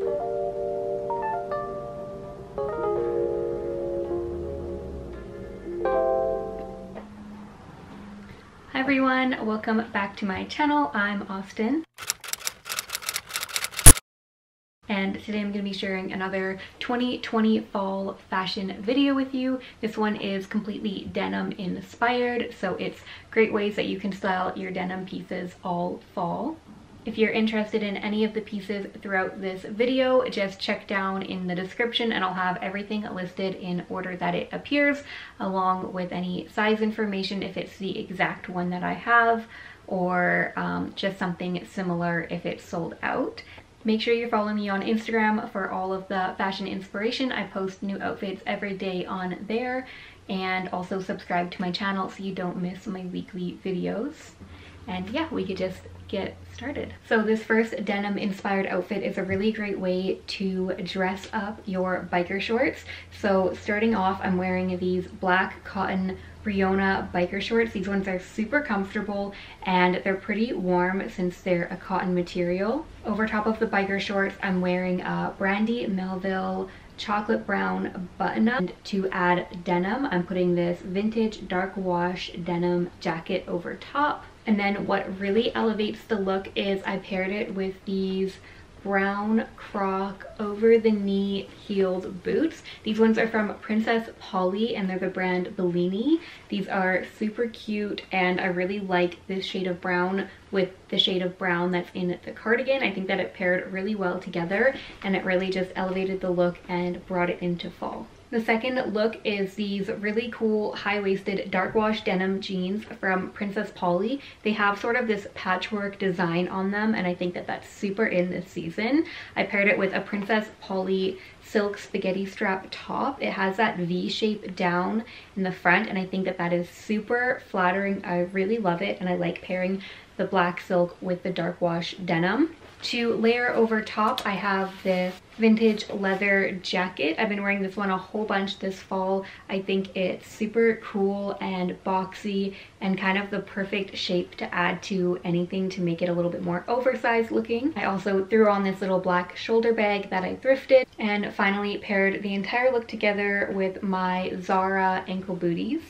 Hi everyone, welcome back to my channel. I'm Austyn. and today I'm going to be sharing another 2020 fall fashion video with you. This one is completely denim inspired, so it's great ways that you can style your denim pieces all fall. If you're interested in any of the pieces throughout this video, just check down in the description and I'll have everything listed in order that it appears, along with any size information if it's the exact one that I have, or um, just something similar if it's sold out. Make sure you're following me on Instagram for all of the fashion inspiration. I post new outfits every day on there and also subscribe to my channel so you don't miss my weekly videos. And yeah, we could just get started. So this first denim inspired outfit is a really great way to dress up your biker shorts. So starting off, I'm wearing these black cotton Reona biker shorts. These ones are super comfortable and they're pretty warm since they're a cotton material. Over top of the biker shorts, I'm wearing a Brandy Melville chocolate brown button up. And to add denim, I'm putting this vintage dark wash denim jacket over top. And then what really elevates the look is I paired it with these brown croc over the knee heeled boots. These ones are from Princess Polly and they're the brand Billini. These are super cute and I really like this shade of brown with the shade of brown that's in the cardigan. I think that it paired really well together and it really just elevated the look and brought it into fall. The second look is these really cool high-waisted dark wash denim jeans from Princess Polly. They have sort of this patchwork design on them and I think that that's super in this season. I paired it with a Princess Polly silk spaghetti strap top. It has that V shape down in the front and I think that that is super flattering. I really love it and I like pairing the black silk with the dark wash denim. To layer over top, I have this vintage leather jacket. I've been wearing this one a whole bunch this fall. I think it's super cool and boxy and kind of the perfect shape to add to anything to make it a little bit more oversized looking. I also threw on this little black shoulder bag that I thrifted and finally paired the entire look together with my Zara ankle booties.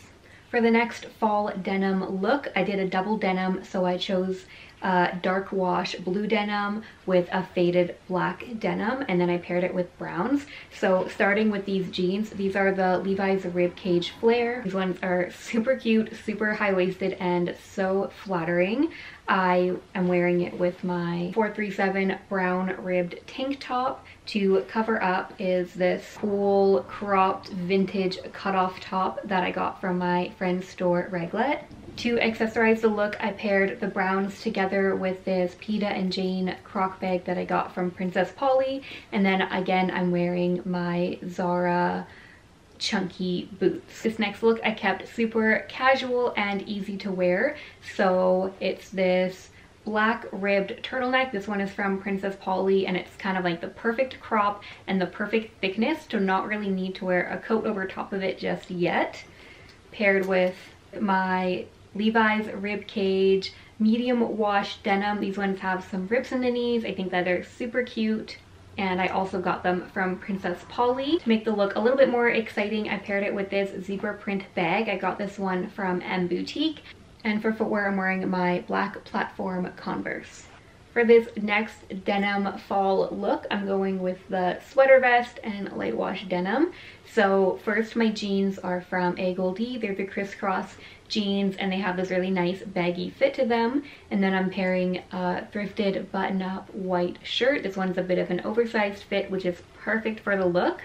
For the next fall denim look, I did a double denim, so I chose uh, dark wash blue denim with a faded black denim and then I paired it with browns. So starting with these jeans, these are the Levi's Rib Cage Flare. These ones are super cute, super high-waisted and so flattering. I am wearing it with my 437 brown ribbed tank top. To cover up is this cool cropped vintage cutoff top that I got from my friend's store Reglet. To accessorize the look, I paired the browns together with this Peta and Jain croc bag that I got from Princess Polly. And then again, I'm wearing my Zara chunky boots. This next look I kept super casual and easy to wear. So it's this black ribbed turtleneck. This one is from Princess Polly and it's kind of like the perfect crop and the perfect thickness to not really need to wear a coat over top of it just yet. Paired with my Levi's rib cage medium wash denim. These ones have some rips in the knees. I think that they're super cute. And I also got them from Princess Polly. To make the look a little bit more exciting, I paired it with this zebra print bag. I got this one from M Boutique. And for footwear, I'm wearing my black platform Converse. For this next denim fall look, I'm going with the sweater vest and light wash denim. So first my jeans are from AGOLDE. They're the crisscross jeans and they have this really nice baggy fit to them. And then I'm pairing a thrifted button-up white shirt. This one's a bit of an oversized fit, which is perfect for the look.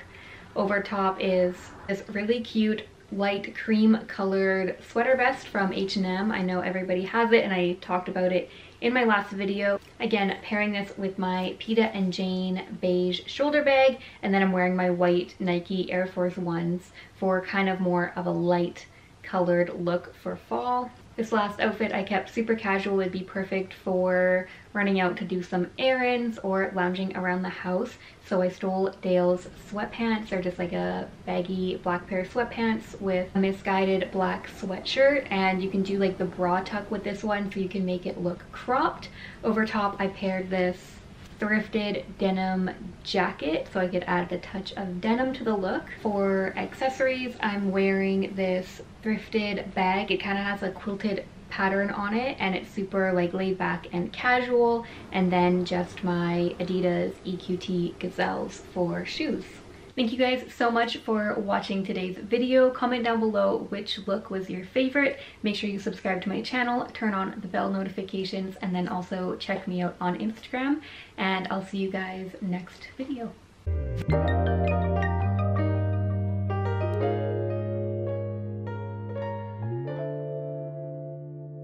Over top is this really cute light cream colored sweater vest from H&M. I know everybody has it and I talked about it in my last video. Again, pairing this with my Peta and Jain beige shoulder bag, and then I'm wearing my white Nike Air Force Ones for kind of more of a light colored look for fall. This last outfit I kept super casual would be perfect for running out to do some errands or lounging around the house. So I stole Dale's sweatpants. They're just like a baggy black pair of sweatpants with a Missguided black sweatshirt. And you can do like the bra tuck with this one so you can make it look cropped. Over top I paired this thrifted denim jacket so I could add the touch of denim to the look. For accessories, I'm wearing this thrifted bag. It kind of has a quilted pattern on it and it's super like laid back and casual and then just my Adidas EQT Gazelles for shoes. Thank you guys so much for watching today's video. Comment down below which look was your favorite. Make sure you subscribe to my channel, turn on the bell notifications, and then also check me out on Instagram. And I'll see you guys next video.